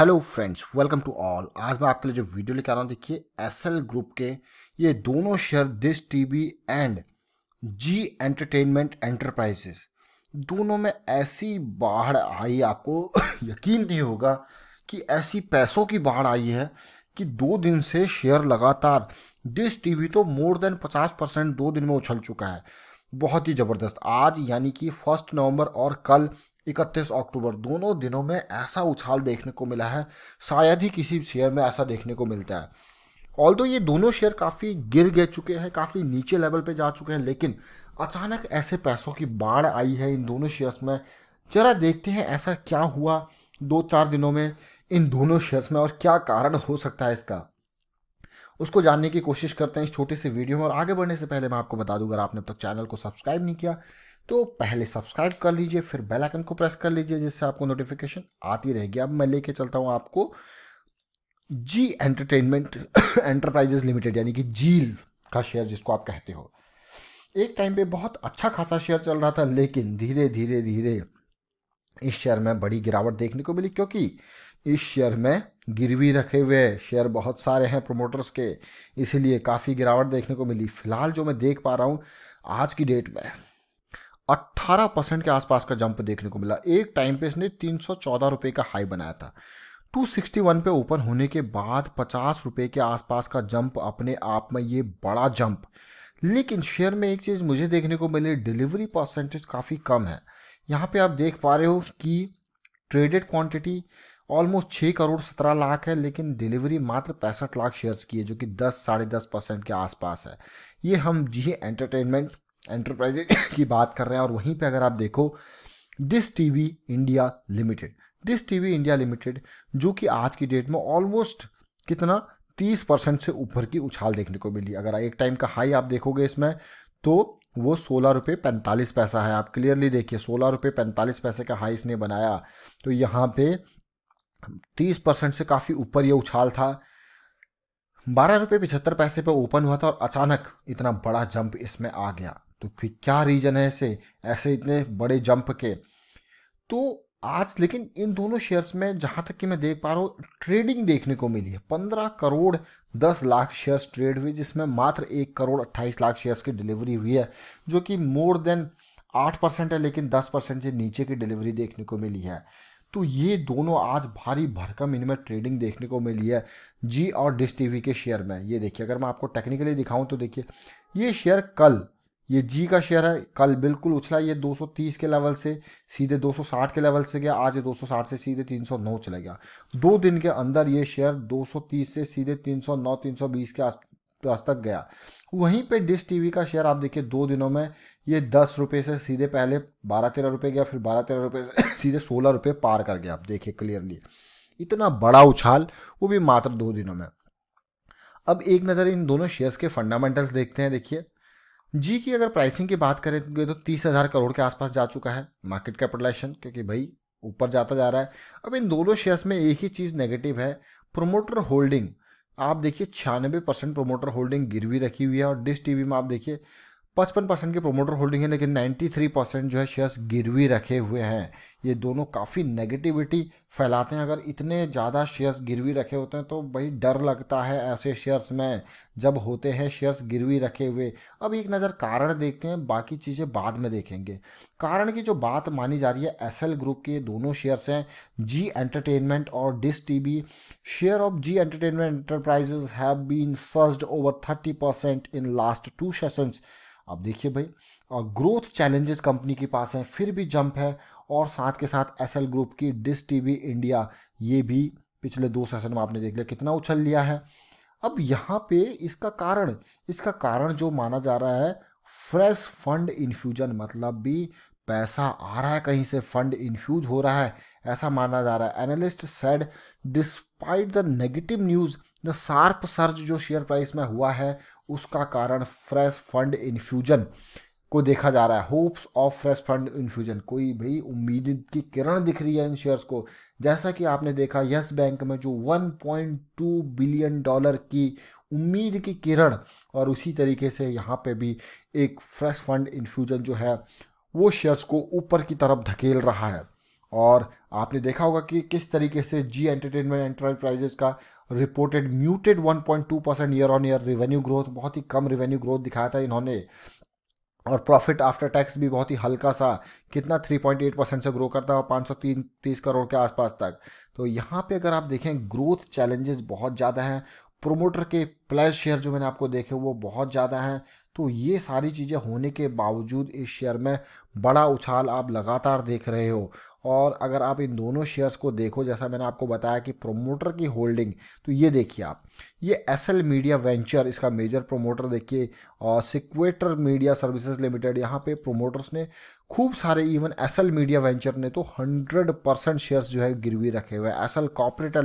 Hello friends, welcome to all. आज मैं आपके लिए जो वीडियो लेकर आ रहा हूँ, देखिए एसएल ग्रुप के ये दोनों share Dish TV and Zee Entertainment Enterprises दोनों में ऐसी बाढ़ आई, आपको यकीन नहीं होगा कि ऐसी पैसों की बाढ़ आई है कि दो दिन से शेयर लगातार डिस टीवी तो मोर देन पचास परसेंट दो दिन में उछल चुका है। बहुत ही ज़बरदस्त। आज यानी कि फ़र्स्ट नवंबर और कल इकतीस अक्टूबर, दोनों दिनों में ऐसा उछाल देखने को मिला है, शायद ही किसी शेयर में ऐसा देखने को मिलता है। ऑल ये दोनों शेयर काफ़ी गिर गए चुके हैं, काफ़ी नीचे लेवल पे जा चुके हैं, लेकिन अचानक ऐसे पैसों की बाढ़ आई है इन दोनों शेयर्स में। जरा देखते हैं ऐसा क्या हुआ दो चार दिनों में इन दोनों शेयर्स में और क्या कारण हो सकता है इसका। उसको जानने की कोशिश करते हैं इस छोटे से वीडियो में और आगे बढ़ने से पहले मैं आपको बता दूँ, अगर आपने अब तक चैनल को सब्सक्राइब नहीं किया तो पहले सब्सक्राइब कर लीजिए, फिर बेल आइकन को प्रेस कर लीजिए, जिससे आपको नोटिफिकेशन आती रहेगी। अब मैं लेके चलता हूँ आपको जी एंटरटेनमेंट एंटरप्राइजेस लिमिटेड यानी कि जील का शेयर जिसको आप कहते हो। एक टाइम पे बहुत अच्छा खासा शेयर चल रहा था, लेकिन धीरे धीरे धीरे इस शेयर में बड़ी गिरावट देखने को मिली, क्योंकि इस शेयर में गिरवी रखे हुए शेयर बहुत सारे हैं प्रोमोटर्स के, इसीलिए काफ़ी गिरावट देखने को मिली। फ़िलहाल जो मैं देख पा रहा हूँ, आज की डेट में 18 परसेंट के आसपास का जंप देखने को मिला। एक टाइम पे इसने तीन सौ का हाई बनाया था। 261 पे ओपन होने के बाद पचास रुपए के आसपास का जंप अपने आप में ये बड़ा जंप। लेकिन शेयर में एक चीज़ मुझे देखने को मिली, डिलीवरी परसेंटेज काफ़ी कम है। यहाँ पे आप देख पा रहे हो कि ट्रेडेड क्वांटिटी ऑलमोस्ट छः करोड़ सत्रह लाख है, लेकिन डिलीवरी मात्र पैंसठ लाख शेयर्स की है, जो कि दस, साढ़े दस परसेंट के आसपास है। ये हम जी एंटरटेनमेंट एंटरप्राइजेज की बात कर रहे हैं और वहीं पे अगर आप देखो Dish TV India Limited Dish TV India Limited जो कि आज की डेट में ऑलमोस्ट कितना, तीस परसेंट से ऊपर की उछाल देखने को मिली। अगर एक टाइम का हाई आप देखोगे इसमें तो वो सोलह रुपये पैंतालीस पैसा है। आप क्लियरली देखिए, सोलह रुपये पैंतालीस पैसे का हाई इसने बनाया। तो यहाँ पे तीस परसेंट से काफ़ी ऊपर ये उछाल था। बारह रुपये पिछहत्तर पैसे पे ओपन हुआ था और अचानक इतना बड़ा जंप इसमें आ गया। तो फिर क्या रीजन है ऐसे ऐसे इतने बड़े जंप के? तो आज लेकिन इन दोनों शेयर्स में जहाँ तक कि मैं देख पा रहा हूँ ट्रेडिंग देखने को मिली है। पंद्रह करोड़ दस लाख शेयर्स ट्रेड हुई, जिसमें मात्र एक करोड़ अट्ठाईस लाख शेयर्स की डिलीवरी हुई है, जो कि मोर देन आठ परसेंट है, लेकिन दस परसेंट से नीचे की डिलीवरी देखने को मिली है। तो ये दोनों आज भारी भरकम इनमें ट्रेडिंग देखने को मिली है जी और डिश टीवी के शेयर में। ये देखिए, अगर मैं आपको टेक्निकली दिखाऊँ तो देखिए, ये शेयर कल ये जी का शेयर है। कल बिल्कुल उछला ये 230 के लेवल से, सीधे 260 के लेवल से गया, आज ये 260 से सीधे 309 चला गया। दो दिन के अंदर ये शेयर 230 से सीधे 309 320 के आसपास तक गया। वहीं पे डिश टीवी का शेयर आप देखिए, दो दिनों में ये दस रुपये से सीधे पहले बारह तेरह रुपये गया, फिर बारह तेरह रुपये से सीधे सोलह रुपये पार कर गया। आप देखिए क्लियरली इतना बड़ा उछाल, वो भी मात्र दो दिनों में। अब एक नज़र इन दोनों शेयर्स के फंडामेंटल्स देखते हैं, देखिए। जी की अगर प्राइसिंग की बात करेंगे तो तीस हज़ार करोड़ के आसपास जा चुका है मार्केट कैपिटलाइजेशन क्योंकि भाई ऊपर जाता जा रहा है। अब इन दोनों शेयर्स में एक ही चीज़ नेगेटिव है प्रोमोटर होल्डिंग आप देखिए छियानबे परसेंट प्रोमोटर होल्डिंग गिरवी रखी हुई है और डिश टीवी में आप देखिए पचपन परसेंट की प्रोमोटर होल्डिंग है, लेकिन 93 परसेंट जो है शेयर्स गिरवी रखे हुए हैं। ये दोनों काफ़ी नेगेटिविटी फैलाते हैं। अगर इतने ज़्यादा शेयर्स गिरवी रखे होते हैं तो भाई डर लगता है ऐसे शेयर्स में, जब होते हैं शेयर्स गिरवी रखे हुए। अब एक नज़र कारण देखते हैं, बाकी चीज़ें बाद में देखेंगे। कारण की जो बात मानी जा रही है एसएल ग्रुप के दोनों शेयर्स हैं जी एंटरटेनमेंट और Dish T share of Zee Entertainment Enterprises have been surged over thirty percent in last two sessions अब देखिए भाई ग्रोथ चैलेंजेस कंपनी के पास हैं, फिर भी जंप है, और साथ के साथ एसएल ग्रुप की डिस टीवी इंडिया ये भी पिछले दो सेशन में आपने देख लिया, कितना उछल लिया है। अब यहाँ पे इसका कारण इसका कारण जो माना जा रहा है फ्रेश फंड इन्फ्यूजन मतलब भी पैसा आ रहा है, कहीं से फंड इन्फ्यूज हो रहा है, ऐसा माना जा रहा है। Analyst said despite the negative news the sharp surge जो शेयर प्राइस में हुआ है उसका कारण फ्रेश फंड इन्फ्यूजन को देखा जा रहा है। Hopes of fresh fund infusion कोई भाई उम्मीद की किरण दिख रही है इन शेयर्स को। जैसा कि आपने देखा, यस बैंक में जो 1.2 बिलियन डॉलर की उम्मीद की किरण और उसी तरीके से यहाँ पे भी एक फ्रेश फंड इन्फ्यूजन जो है, वो शेयर्स को ऊपर की तरफ़ धकेल रहा है। और आपने देखा होगा कि किस तरीके से जी एंटरटेनमेंट एंटरप्राइजेस का reported muted 1.2 percent year on year revenue growth बहुत ही कम रेवेन्यू ग्रोथ दिखाया था इन्होंने। और प्रॉफिट आफ्टर टैक्स भी बहुत ही हल्का सा, कितना 3.8 परसेंट से ग्रो करता है पाँच सौ तीस करोड़ के आसपास तक। तो यहाँ पे अगर आप देखें ग्रोथ चैलेंजेस बहुत ज़्यादा हैं। प्रोमोटर के प्लस शेयर जो मैंने आपको देखे, वो बहुत ज़्यादा हैं। तो ये सारी चीज़ें होने के बावजूद इस शेयर में बड़ा उछाल आप लगातार देख रहे हो। और अगर आप इन दोनों शेयर्स को देखो, जैसा मैंने आपको बताया कि प्रोमोटर की होल्डिंग तो ये देखिए आप, ये एस एल मीडिया वेंचर इसका मेजर प्रोमोटर देखिए, और सिक्वेटर मीडिया सर्विसेज़ लिमिटेड यहाँ पे प्रोमोटर्स ने खूब सारे even S L media venture ने तो हंड्रेड परसेंट शेयर्स जो है गिरवी रखे हुए हैं। एस एल कॉपरेट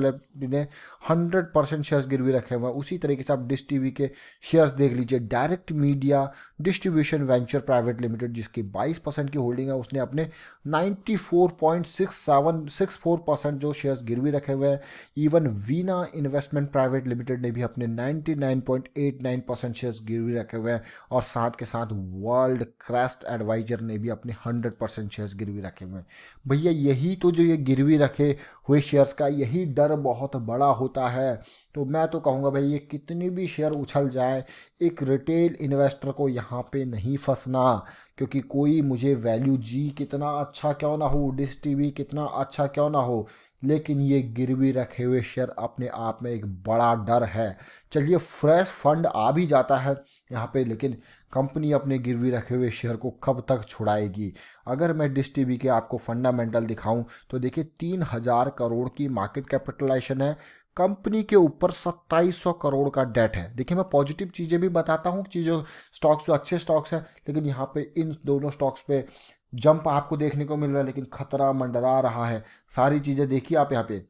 ने हंड्रेड परसेंट शेयर्स गिरवी रखे हुए हैं। उसी तरीके से आप डिश टी के शेयर्स देख लीजिए। Direct media distribution venture private limited, जिसकी 22 परसेंट की होल्डिंग है, उसने अपने 94.6764 परसेंट जो शेयर्स गिरवी रखे हुए हैं। Even Veena investment private limited ने भी अपने 99.89 परसेंट शेयर्स गिरवी रखे हुए हैं। और साथ के साथ वर्ल्ड क्रेस्ट एडवाइजर ने भी अपने 100 परसेंट शेयर्स गिरवी रखे हुए हैं। भैया, यही तो जो ये गिरवी रखे हुए शेयर्स का, यही डर बहुत बड़ा होता है। तो मैं तो कहूँगा भाई, ये कितनी भी शेयर उछल जाए, एक रिटेल इन्वेस्टर को यहाँ पे नहीं फंसना, क्योंकि कोई मुझे वैल्यू जी कितना अच्छा क्यों ना हो डिस टीवी कितना अच्छा क्यों ना हो, लेकिन ये गिरवी रखे हुए शेयर अपने आप में एक बड़ा डर है। चलिए फ्रेश फंड आ भी जाता है यहाँ पे, लेकिन कंपनी अपने गिरवी रखे हुए शेयर को कब तक छुड़ाएगी? अगर मैं डिस टी के आपको फंडामेंटल दिखाऊँ तो देखिए, तीन हज़ार करोड़ की मार्केट कैपिटलाइजेशन है। कंपनी के ऊपर 2700 करोड़ का डेट है। देखिए, मैं पॉजिटिव चीज़ें भी बताता हूँ, चीज़ों स्टॉक्स जो अच्छे स्टॉक्स हैं, लेकिन यहाँ पे इन दोनों स्टॉक्स पे जंप आपको देखने को मिल रहा है, लेकिन खतरा मंडरा रहा है। सारी चीज़ें देखिए आप यहाँ पे।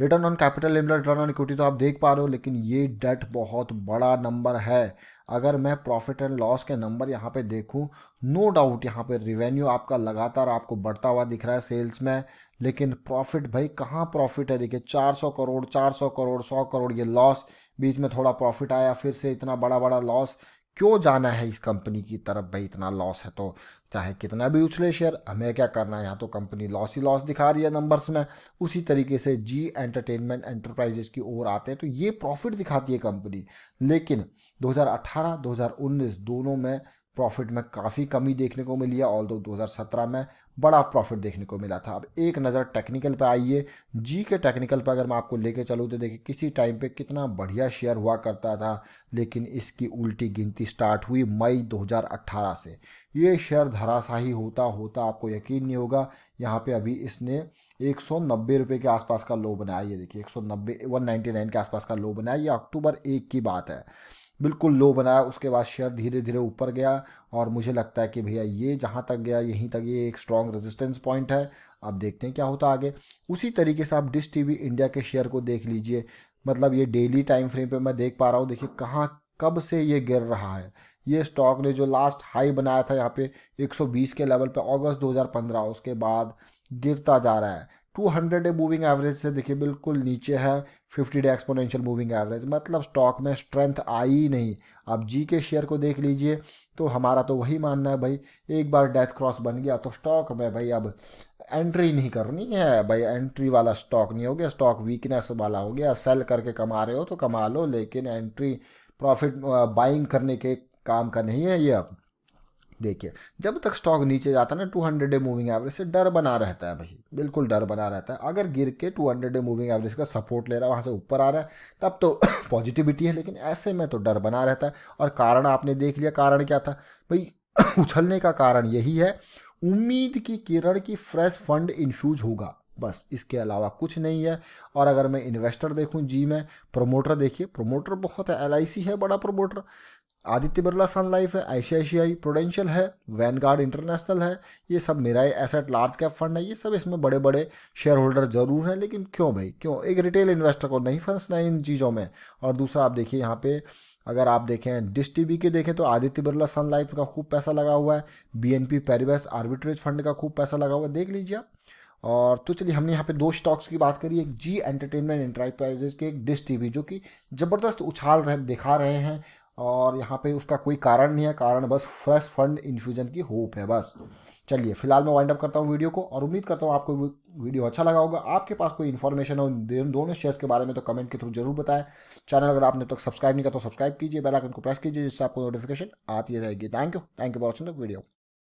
Return on capital limited return on equity तो आप देख पा रहे हो, लेकिन ये डेट बहुत बड़ा नंबर है। अगर मैं प्रॉफिट एंड लॉस के नंबर यहाँ पे देखूँ नो डाउट यहाँ पे रिवेन्यू आपका लगातार आपको बढ़ता हुआ दिख रहा है सेल्स में। लेकिन प्रॉफिट भाई कहाँ प्रॉफिट है? देखिए 400 करोड़ 400 करोड़ 100 करोड़, ये लॉस बीच में थोड़ा प्रॉफिट आया, फिर से इतना बड़ा बड़ा लॉस क्यों जाना है इस कंपनी की तरफ़ भाई इतना लॉस है तो? चाहे कितना भी उछले शेयर हमें क्या करना है? यहाँ तो कंपनी लॉस ही लॉस दिखा रही है नंबर्स में। उसी तरीके से जी एंटरटेनमेंट एंटरप्राइजेस की ओर आते हैं तो ये प्रॉफिट दिखाती है कंपनी लेकिन 2018 2019 दोनों में प्रॉफिट में काफ़ी कमी देखने को मिली है ऑल दो 2017 में बड़ा प्रॉफिट देखने को मिला था। अब एक नज़र टेक्निकल पे आइए। जी के टेक्निकल पे अगर मैं आपको लेके चलूँ तो देखिए, किसी टाइम पे कितना बढ़िया शेयर हुआ करता था, लेकिन इसकी उल्टी गिनती स्टार्ट हुई मई 2018 से। ये शेयर धराशाही होता होता आपको यकीन नहीं होगा, यहाँ पे अभी इसने एक सौ के आसपास का लो बनाया। ये देखिए, एक सौ के आसपास का लो बनाया। ये अक्टूबर एक की बात है। बिल्कुल लो बनाया, उसके बाद शेयर धीरे धीरे ऊपर गया और मुझे लगता है कि भैया ये जहाँ तक गया, यहीं तक ये एक स्ट्रॉन्ग रेजिस्टेंस पॉइंट है। अब देखते हैं क्या होता आगे। उसी तरीके से आप डिश टीवी इंडिया के शेयर को देख लीजिए। मतलब ये डेली टाइम फ्रेम पे मैं देख पा रहा हूँ, देखिए कहाँ, कब से ये गिर रहा है। ये स्टॉक ने जो लास्ट हाई बनाया था यहाँ पे 120 के लेवल पे अगस्त 2015 उसके बाद गिरता जा रहा है। 200 डे मूविंग एवरेज से देखिए, बिल्कुल नीचे है 50 डे एक्सपोनेंशियल मूविंग एवरेज मतलब स्टॉक में स्ट्रेंथ आई नहीं। अब जी के शेयर को देख लीजिए तो हमारा तो वही मानना है भाई, एक बार डेथ क्रॉस बन गया तो स्टॉक में भाई अब एंट्री नहीं करनी है भाई एंट्री वाला स्टॉक नहीं हो गया स्टॉक वीकनेस वाला हो गया सेल करके कमा रहे हो तो कमा लो, लेकिन एंट्री प्रॉफिट बाइंग करने के काम का नहीं है ये अब। देखिए, जब तक स्टॉक नीचे जाता है ना 200 डे मूविंग एवरेज से डर बना रहता है भाई। बिल्कुल डर बना रहता है। अगर गिर के 200 डे मूविंग एवरेज का सपोर्ट ले रहा है, वहाँ से ऊपर आ रहा है, तब तो पॉजिटिविटी है, लेकिन ऐसे में तो डर बना रहता है। और कारण आपने देख लिया, कारण क्या था? भाई, उछलने का कारण यही है, उम्मीद की किरण की फ्रेश फंड इन्फ्यूज होगा। बस, इसके अलावा कुछ नहीं है। और अगर मैं इन्वेस्टर देखूँ, जी में प्रोमोटर देखिए प्रोमोटर बहुत है LIC है, बड़ा promoter Aditya Birla Sun Life है, आईसीआईसीआई प्रोडेंशियल है वैनगार्ड इंटरनेशनल है, ये सब मेरा एसेट लार्ज कैप फंड है, ये सब इसमें बड़े बड़े शेयर होल्डर ज़रूर हैं, लेकिन क्यों भाई? क्यों? एक रिटेल इन्वेस्टर को नहीं फंसना है इन चीज़ों में। और दूसरा, आप देखिए यहाँ पे, अगर आप देखें डिश टी के देखें तो आदित्य बिरला सन लाइफ का खूब पैसा लगा हुआ है B N P Paribas arbitrage fund का खूब पैसा लगा हुआ है, देख लीजिए आप। और तो चलिए, हमने यहाँ पे दो स्टॉक्स की बात करी, एक जी एंटरटेनमेंट एंटरप्राइजेज के, एक डिश टीवी जो कि ज़बरदस्त उछाल रहे, दिखा रहे हैं और यहाँ पे उसका कोई कारण नहीं है, कारण बस फ़र्स्ट फंड इन्फ्यूजन की होप है बस। चलिए, फ़िलहाल मैं वाइंड अप करता हूँ वीडियो को और उम्मीद करता हूँ आपको वीडियो अच्छा लगा होगा। आपके पास कोई इन्फॉर्मेशन हो दोनों शेयर्स के बारे में तो कमेंट के थ्रू ज़रूर बताएँ। चैनल अगर आपने तक तो सब्सक्राइब नहीं किया तो सब्सक्राइब कीजिए बेल आइकन को प्रेस कीजिए, जिससे आपको नोटिफिकेशन आती रहेगी। Thank you thank you for watching the video